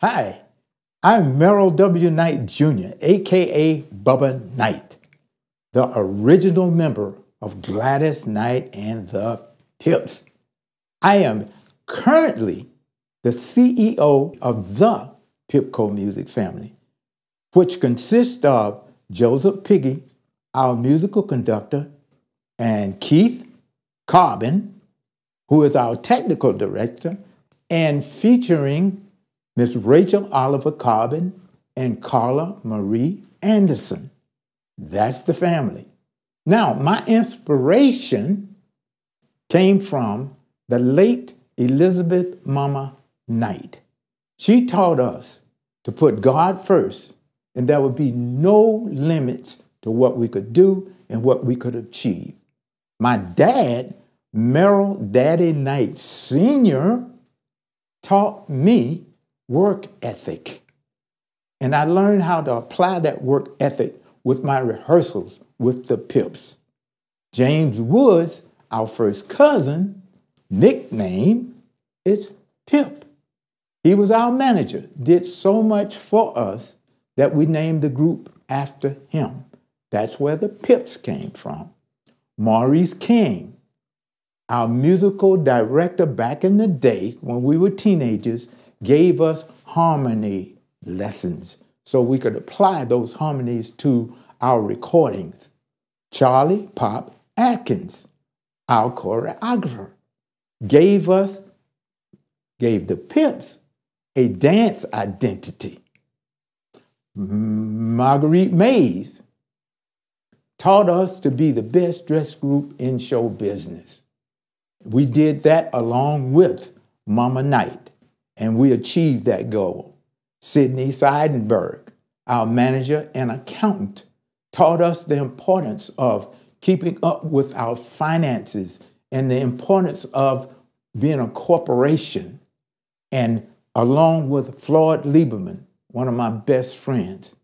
Hi, I'm Merald W. Knight Jr., aka Bubba Knight, the original member of Gladys Knight and the Pips. I am currently the CEO of the Pipco Music family, which consists of Joseph Piggy, our musical conductor, and Keith Carbon, who is our technical director, and featuring Miss Rachel Oliver Carbon, and Carla Marie Anderson. That's the family. Now, my inspiration came from the late Elizabeth Mama Knight. She taught us to put God first, and there would be no limits to what we could do and what we could achieve. My dad, Merald Daddy Knight Sr., taught me work ethic. And I learned how to apply that work ethic with my rehearsals with the Pips. James Woods, our first cousin, nickname is Pip. He was our manager, did so much for us that we named the group after him. That's where the Pips came from. Maurice King, our musical director back in the day when we were teenagers, gave us harmony lessons so we could apply those harmonies to our recordings. Cholly Pop Atkins, our choreographer, gave us, gave the Pips a dance identity. Marguerite Mays taught us to be the best dressed group in show business. We did that along with Mama Knight and we achieved that goal. Sidney Seidenberg, our manager and accountant, taught us the importance of keeping up with our finances and the importance of being a corporation. And along with Floyd Lieberman, one of my best friends,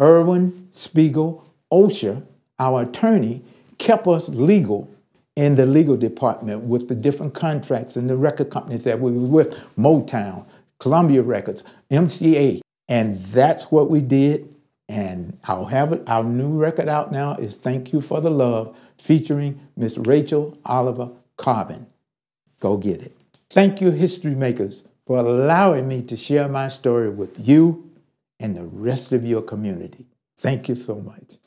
Erwin Spiegel Osher, our attorney, kept us legal in the legal department with the different contracts and the record companies that we were with, Motown, Columbia Records, MCA. And that's what we did. And I'll have it. Our new record out now is Thank You for the Love, featuring Miss Rachel Oliver Carbon. Go get it. Thank you, history makers, for allowing me to share my story with you and the rest of your community. Thank you so much.